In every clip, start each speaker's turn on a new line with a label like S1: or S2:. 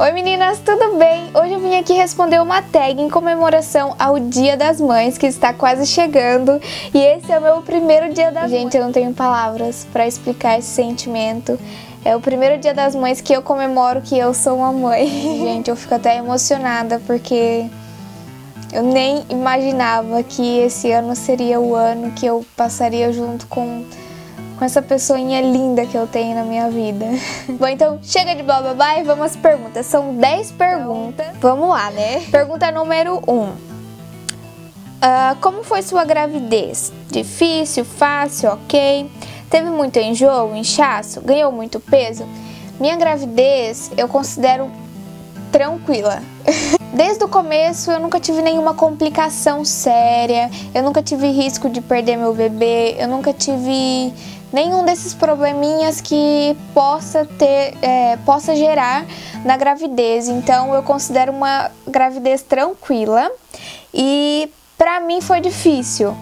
S1: Oi meninas, tudo bem? Hoje eu vim aqui responder uma tag em comemoração ao Dia das Mães, que está quase chegando. E esse é o meu primeiro Dia das Gente, Mães. eu não tenho palavras para explicar esse sentimento. É o primeiro Dia das Mães que eu comemoro que eu sou uma mãe. Gente, eu fico até emocionada porque eu nem imaginava que esse ano seria o ano que eu passaria junto com com essa pessoinha linda que eu tenho na minha vida. Bom, então chega de blá blá blá e vamos às perguntas. São 10 perguntas. Vamos lá, né? Pergunta número 1. Um. Uh, como foi sua gravidez? Difícil, fácil, ok? Teve muito enjoo, inchaço? Ganhou muito peso? Minha gravidez eu considero tranquila. Desde o começo eu nunca tive nenhuma complicação séria, eu nunca tive risco de perder meu bebê, eu nunca tive nenhum desses probleminhas que possa ter, é, possa gerar na gravidez. Então eu considero uma gravidez tranquila. E para mim foi difícil.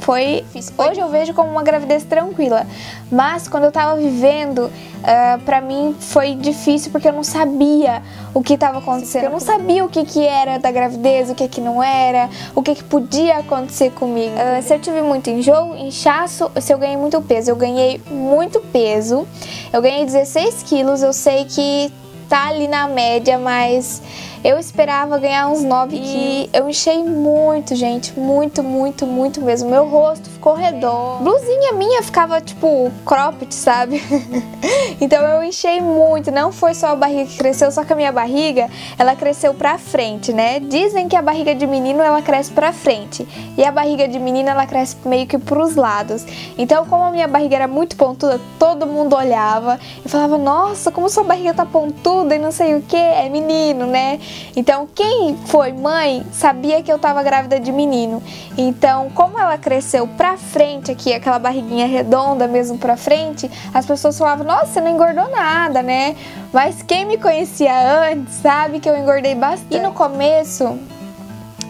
S1: Foi, hoje eu vejo como uma gravidez tranquila, mas quando eu tava vivendo, uh, ah, para mim foi difícil porque eu não sabia o que estava acontecendo. Eu não sabia o que, que era da gravidez, o que, que não era, o que, que podia acontecer comigo. Uh, se eu tive muito enjoo, inchaço, se eu ganhei muito peso, eu ganhei muito peso. Eu ganhei 16 quilos, eu sei que tá ali na média, mas eu esperava ganhar uns 9 e eu enchei muito, gente, muito, muito, muito mesmo. Meu rosto ficou redondo. Blusinha minha ficava tipo cropped, sabe? então eu enchei muito, não foi só a barriga que cresceu, só que a minha barriga, ela cresceu pra frente, né? Dizem que a barriga de menino ela cresce pra frente e a barriga de menina ela cresce meio que pros lados. Então, como a minha barriga era muito pontuda, todo mundo olhava e falava: "Nossa, como sua barriga tá pontuda e não sei o que, é menino, né?" Então, quem foi mãe sabia que eu estava grávida de menino. Então, como ela cresceu pra frente aqui, aquela barriguinha redonda mesmo pra frente, as pessoas falavam: "Nossa, você não engordou nada, né?" Mas quem me conhecia antes sabe que eu engordei bastante. E no começo,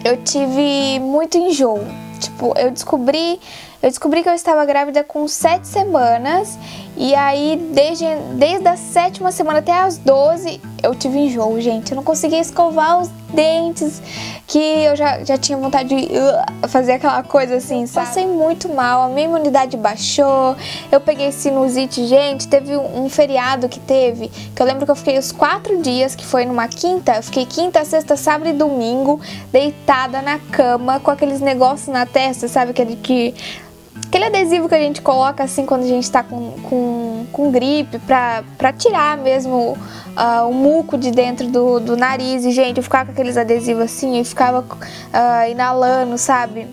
S1: eu tive muito enjoo. Tipo, eu descobri eu descobri que eu estava grávida com sete semanas e aí desde, desde a sétima semana até as 12 eu tive enjoo, gente. Eu não conseguia escovar os dentes, que eu já, já tinha vontade de uh, fazer aquela coisa assim, sabe? Passei muito mal, a minha imunidade baixou, eu peguei sinusite, gente, teve um, um feriado que teve, que eu lembro que eu fiquei os quatro dias, que foi numa quinta, eu fiquei quinta, sexta, sábado e domingo, deitada na cama, com aqueles negócios na testa, sabe? Aquele que Aquele adesivo que a gente coloca assim quando a gente tá com, com, com gripe pra, pra tirar mesmo uh, o muco de dentro do, do nariz. E, gente, eu ficava com aqueles adesivos assim e ficava uh, inalando, sabe?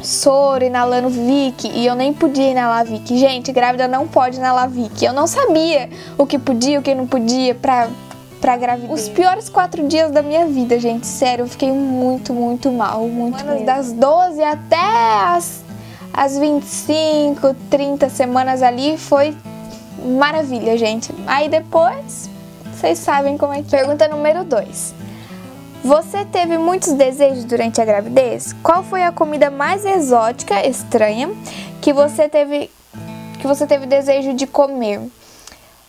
S1: Soro, inalando Vic e eu nem podia inalar Vic. Gente, grávida não pode inalar Vic. Eu não sabia o que podia, o que não podia pra, pra gravidez. Os piores quatro dias da minha vida, gente. Sério, eu fiquei muito, muito mal. Muito Das 12 até as as 25, 30 semanas ali foi maravilha, gente. Aí depois, vocês sabem como é que é. Pergunta número 2. Você teve muitos desejos durante a gravidez? Qual foi a comida mais exótica, estranha, que você teve que você teve desejo de comer?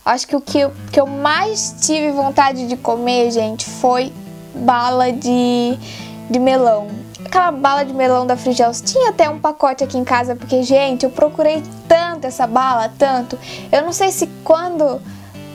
S1: Acho que o que, que eu mais tive vontade de comer, gente, foi bala de, de melão aquela bala de melão da Frigels. Tinha até um pacote aqui em casa, porque, gente, eu procurei tanto essa bala, tanto. Eu não sei se quando.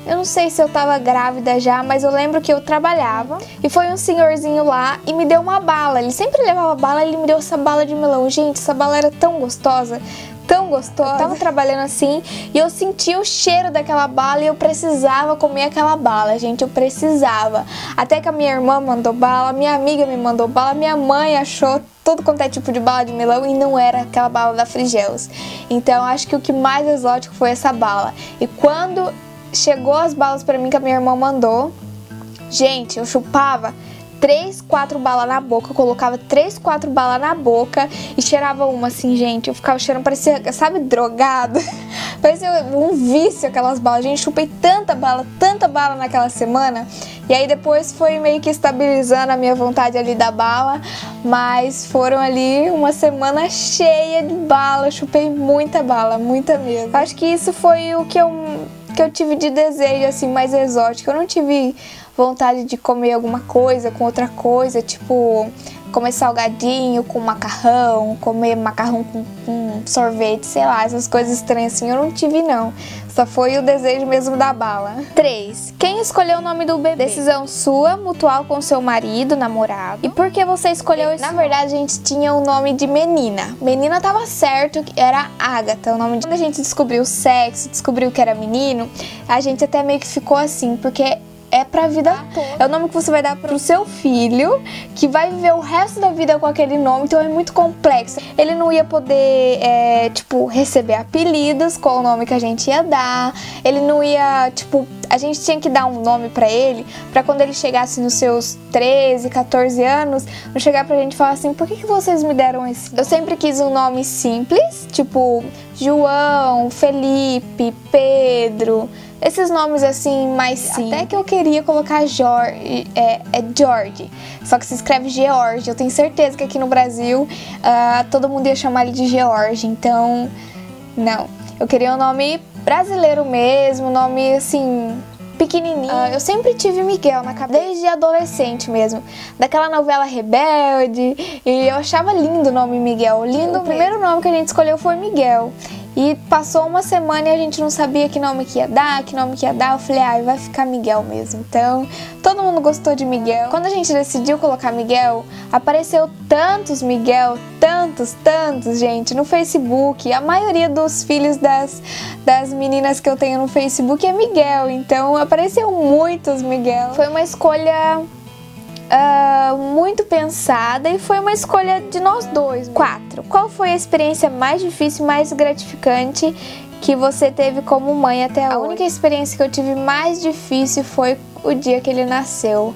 S1: Eu não sei se eu tava grávida já, mas eu lembro que eu trabalhava e foi um senhorzinho lá e me deu uma bala. Ele sempre levava bala, ele me deu essa bala de melão. Gente, essa bala era tão gostosa tão gostosa. Eu tava trabalhando assim e eu senti o cheiro daquela bala e eu precisava comer aquela bala, gente. Eu precisava. Até que a minha irmã mandou bala, minha amiga me mandou bala, minha mãe achou todo quanto é tipo de bala de melão e não era aquela bala da Frigelos. Então acho que o que mais exótico foi essa bala. E quando chegou as balas para mim que a minha irmã mandou, gente, eu chupava três, quatro balas na boca, eu colocava três, quatro balas na boca e cheirava uma assim, gente. Eu ficava cheirando, parecia, sabe, drogado. parecia um vício aquelas balas. Gente, chupei tanta bala, tanta bala naquela semana. E aí depois foi meio que estabilizando a minha vontade ali da bala, mas foram ali uma semana cheia de bala. Eu chupei muita bala, muita mesmo. Acho que isso foi o que eu que eu tive de desejo assim mais exótico. Eu não tive vontade de comer alguma coisa com outra coisa, tipo comer salgadinho com macarrão, comer macarrão com, com, sorvete, sei lá, essas coisas estranhas assim, eu não tive não. Só foi o desejo mesmo da bala. 3. Quem escolheu o nome do bebê? Decisão sua, mutual com seu marido, namorado. E por que você escolheu esse? Na verdade, a gente tinha o nome de menina. Menina tava certo, era Agatha, o nome de... Quando a gente descobriu o sexo, descobriu que era menino, a gente até meio que ficou assim, porque é pra vida toda. É o nome que você vai dar pro seu filho, que vai viver o resto da vida com aquele nome, então é muito complexo. Ele não ia poder, é, tipo, receber apelidos com o nome que a gente ia dar, ele não ia, tipo, a gente tinha que dar um nome para ele, para quando ele chegasse nos seus 13, 14 anos, não chegar pra gente e falar assim: por que, que vocês me deram esse? Eu sempre quis um nome simples, tipo João, Felipe, Pedro esses nomes assim mais simples. Até que eu queria colocar George, é, é George, só que se escreve George. Eu tenho certeza que aqui no Brasil uh, todo mundo ia chamar ele de George, então não. Eu queria um nome brasileiro mesmo, nome assim pequenininho. Uh, eu sempre tive Miguel na cabeça, desde adolescente mesmo. Daquela novela Rebelde, e eu achava lindo o nome Miguel, lindo. O primeiro nome que a gente escolheu foi Miguel. E passou uma semana e a gente não sabia que nome que ia dar, que nome que ia dar. Eu falei, ah, vai ficar Miguel mesmo. Então, todo mundo gostou de Miguel. Quando a gente decidiu colocar Miguel, apareceu tantos Miguel, tantos, tantos, gente, no Facebook. A maioria dos filhos das, das meninas que eu tenho no Facebook é Miguel. Então, apareceu muitos Miguel. Foi uma escolha uh, muito pensada e foi uma escolha de nós dois. 4. Qual foi a experiência mais difícil e mais gratificante que você teve como mãe até a hoje? A única experiência que eu tive mais difícil foi o dia que ele nasceu.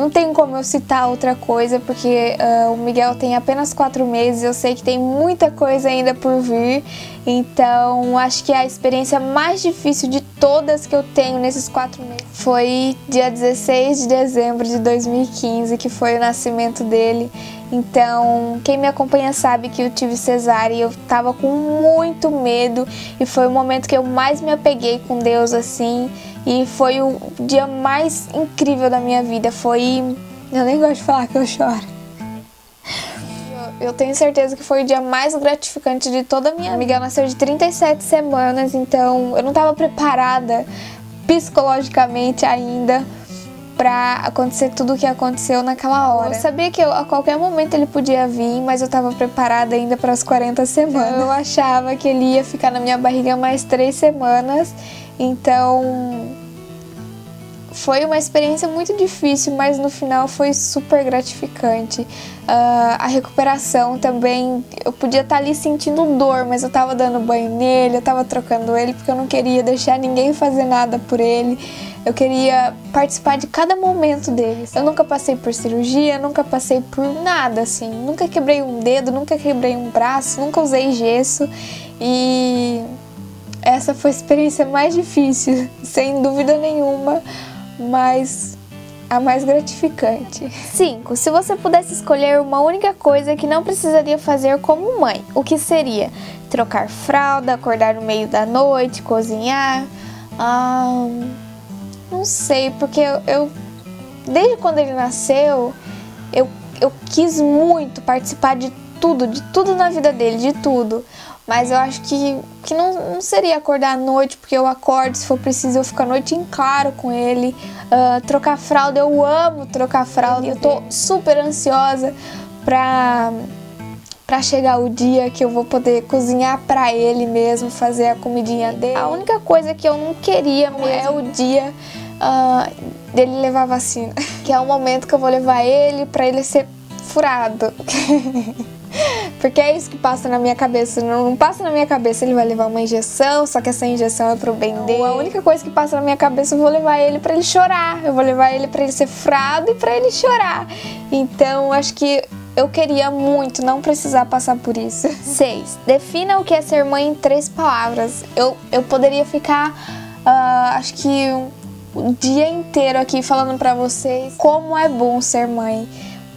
S1: Não tem como eu citar outra coisa, porque uh, o Miguel tem apenas quatro meses, eu sei que tem muita coisa ainda por vir, então acho que a experiência mais difícil de todas que eu tenho nesses quatro meses foi dia 16 de dezembro de 2015, que foi o nascimento dele. Então, quem me acompanha sabe que eu tive cesárea e eu tava com muito medo e foi o momento que eu mais me apeguei com Deus assim. E foi o dia mais incrível da minha vida. Foi. Eu nem gosto de falar que eu choro. Eu tenho certeza que foi o dia mais gratificante de toda a minha vida. Miguel nasceu de 37 semanas, então eu não estava preparada psicologicamente ainda para acontecer tudo o que aconteceu naquela hora. Eu sabia que eu, a qualquer momento ele podia vir, mas eu estava preparada ainda para as 40 semanas. Eu achava que ele ia ficar na minha barriga mais três semanas então foi uma experiência muito difícil, mas no final foi super gratificante. Uh, a recuperação também, eu podia estar ali sentindo dor, mas eu estava dando banho nele, eu estava trocando ele porque eu não queria deixar ninguém fazer nada por ele. Eu queria participar de cada momento dele. Eu nunca passei por cirurgia, nunca passei por nada assim. Nunca quebrei um dedo, nunca quebrei um braço, nunca usei gesso e essa foi a experiência mais difícil, sem dúvida nenhuma, mas a mais gratificante. 5. Se você pudesse escolher uma única coisa que não precisaria fazer como mãe, o que seria? Trocar fralda, acordar no meio da noite, cozinhar? Ah, não sei, porque eu, eu, desde quando ele nasceu, eu, eu quis muito participar de tudo, de tudo na vida dele, de tudo. Mas eu acho que, que não, não seria acordar à noite, porque eu acordo, se for preciso, eu fico a noite em claro com ele. Uh, trocar fralda, eu amo trocar fralda. Eu tô super ansiosa pra, pra chegar o dia que eu vou poder cozinhar pra ele mesmo, fazer a comidinha dele. A única coisa que eu não queria mesmo é o dia uh, dele levar vacina, que é o momento que eu vou levar ele pra ele ser furado. Porque é isso que passa na minha cabeça. Não, não, passa na minha cabeça, ele vai levar uma injeção, só que essa injeção é pro bem dele. A única coisa que passa na minha cabeça, eu vou levar ele para ele chorar. Eu vou levar ele para ele ser frado e para ele chorar. Então, acho que eu queria muito não precisar passar por isso. 6. Defina o que é ser mãe em três palavras. Eu, eu poderia ficar, uh, acho que o dia inteiro aqui falando para vocês como é bom ser mãe.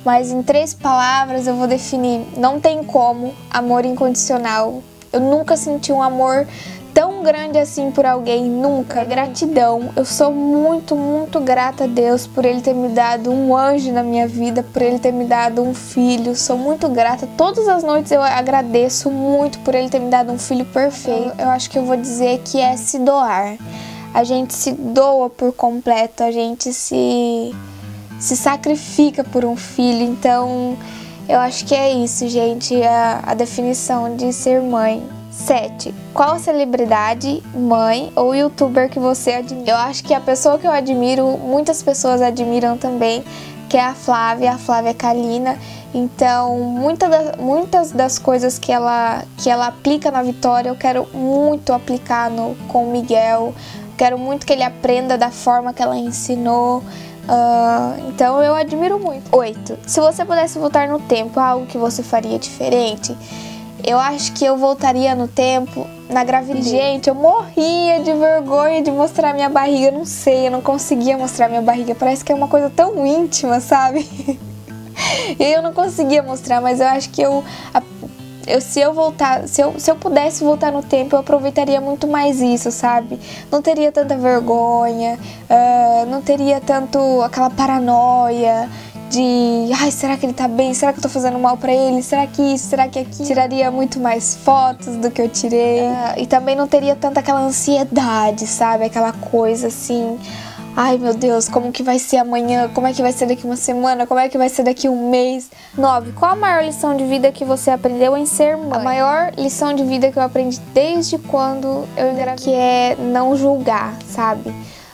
S1: Mas em três palavras eu vou definir: não tem como amor incondicional. Eu nunca senti um amor tão grande assim por alguém, nunca. Gratidão. Eu sou muito, muito grata a Deus por Ele ter me dado um anjo na minha vida, por Ele ter me dado um filho. Sou muito grata. Todas as noites eu agradeço muito por Ele ter me dado um filho perfeito. Eu, acho que eu vou dizer que é se doar. A gente se doa por completo, a gente se, se sacrifica por um filho. Então, eu acho que é isso, gente, a, a definição de ser mãe. 7. Qual celebridade, mãe ou youtuber que você admira? Eu acho que a pessoa que eu admiro, muitas pessoas admiram também, que é a Flávia, a Flávia Kalina. Então, muita da, muitas das coisas que ela, que ela aplica na Vitória, eu quero muito aplicar no, com o Miguel. Quero muito que ele aprenda da forma que ela ensinou. Uh, então, eu admiro muito. 8. Se você pudesse voltar no tempo, algo que você faria diferente? Eu acho que eu voltaria no tempo na gravidez. Gente, eu morria de vergonha de mostrar minha barriga. Não sei, eu não conseguia mostrar minha barriga. Parece que é uma coisa tão íntima, sabe? e eu não conseguia mostrar, mas eu acho que eu, eu se eu voltar, se eu, se eu pudesse voltar no tempo, eu aproveitaria muito mais isso, sabe? Não teria tanta vergonha, uh, não teria tanto aquela paranoia de ai, será que ele tá bem? Será que eu tô fazendo mal para ele? Será que isso? Será que aquilo? Tiraria muito mais fotos do que eu tirei. Uh, e também não teria tanta aquela ansiedade, sabe? Aquela coisa assim. Ai meu Deus, como que vai ser amanhã? Como é que vai ser daqui uma semana? Como é que vai ser daqui um mês? 9. Qual a maior lição de vida que você aprendeu em ser mãe? A maior lição de vida que eu aprendi desde quando eu engravidei, que é não julgar, sabe?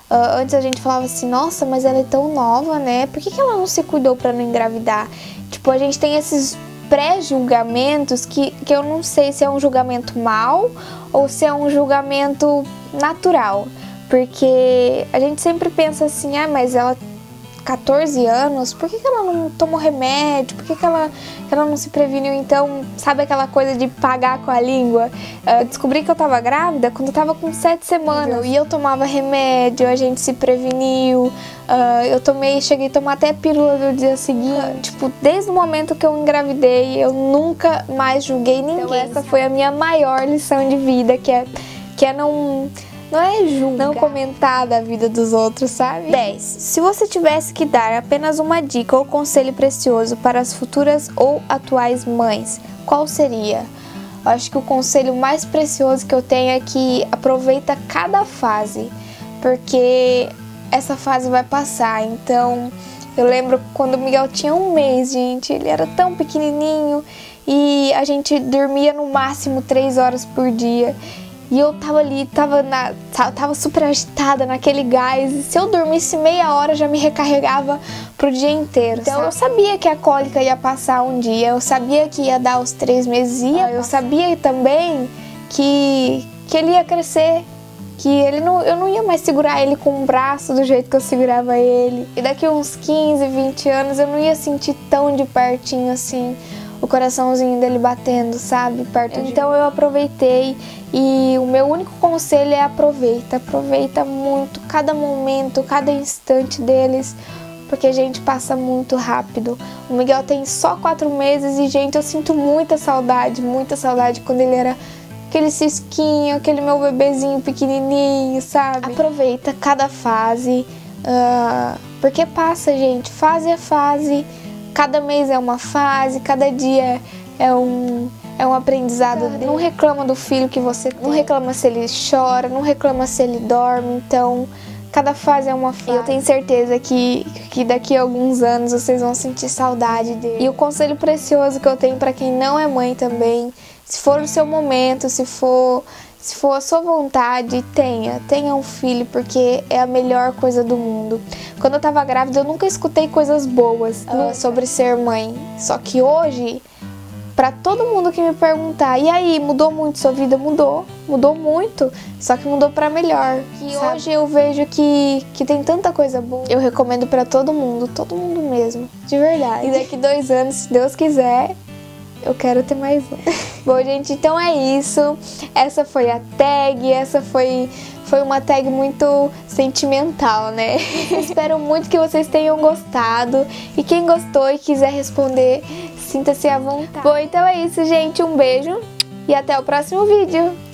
S1: Uh, antes a gente falava assim, nossa, mas ela é tão nova, né? Por que, que ela não se cuidou para não engravidar? Tipo, a gente tem esses pré-julgamentos que, que eu não sei se é um julgamento mal ou se é um julgamento natural. Porque a gente sempre pensa assim, ah, mas ela 14 anos, por que, que ela não tomou remédio? Por que, que ela, ela não se preveniu? Então, sabe aquela coisa de pagar com a língua? Uh, descobri que eu tava grávida quando eu tava com 7 semanas e eu tomava remédio, a gente se preveniu. Uh, eu tomei, cheguei a tomar até pílula do dia seguinte. Tipo, desde o momento que eu engravidei, eu nunca mais julguei ninguém. Então, essa foi a minha maior lição de vida, que é, que é não não é julgar. Não comentar da vida dos outros, sabe? 10. Se você tivesse que dar apenas uma dica ou conselho precioso para as futuras ou atuais mães, qual seria? Eu acho que o conselho mais precioso que eu tenho é que aproveita cada fase, porque essa fase vai passar. Então, eu lembro quando o Miguel tinha um mês, gente, ele era tão pequenininho e a gente dormia no máximo três horas por dia. E eu tava ali, tava, na, tava super agitada naquele gás. E se eu dormisse meia hora, já me recarregava pro dia inteiro. Então sabe? eu sabia que a cólica ia passar um dia, eu sabia que ia dar os três meses, ia. Ah, eu sabia também que, que ele ia crescer. Que ele não, eu não ia mais segurar ele com o braço do jeito que eu segurava ele. E daqui uns 15, 20 anos eu não ia sentir tão de pertinho assim o coraçãozinho dele batendo, sabe? Perto Então eu aproveitei e o meu único conselho é aproveita, aproveita muito cada momento, cada instante deles, porque a gente passa muito rápido. O Miguel tem só quatro meses e, gente, eu sinto muita saudade, muita saudade quando ele era aquele cisquinho, aquele meu bebezinho pequenininho, sabe? Aproveita cada fase, uh, porque passa, gente, fase a fase cada mês é uma fase, cada dia é um, é um aprendizado. Não reclama do filho que você tem. Não reclama se ele chora, não reclama se ele dorme. Então, cada fase é uma fase. Eu tenho certeza que, que daqui a alguns anos vocês vão sentir saudade dele. E o conselho precioso que eu tenho para quem não é mãe também, se for o seu momento, se for se for a sua vontade, tenha, tenha um filho, porque é a melhor coisa do mundo. Quando eu tava grávida, eu nunca escutei coisas boas uh, sobre ser mãe. Só que hoje, para todo mundo que me perguntar, e aí, mudou muito sua vida? Mudou, mudou muito, só que mudou para melhor. E sabe? hoje eu vejo que, que tem tanta coisa boa. Eu recomendo para todo mundo, todo mundo mesmo, de verdade. E daqui dois anos, se Deus quiser, eu quero ter mais um. Bom, gente, então é isso. Essa foi a tag, essa foi foi uma tag muito sentimental, né? Espero muito que vocês tenham gostado. E quem gostou e quiser responder, sinta-se à vontade. Bom, então é isso, gente. Um beijo e até o próximo vídeo.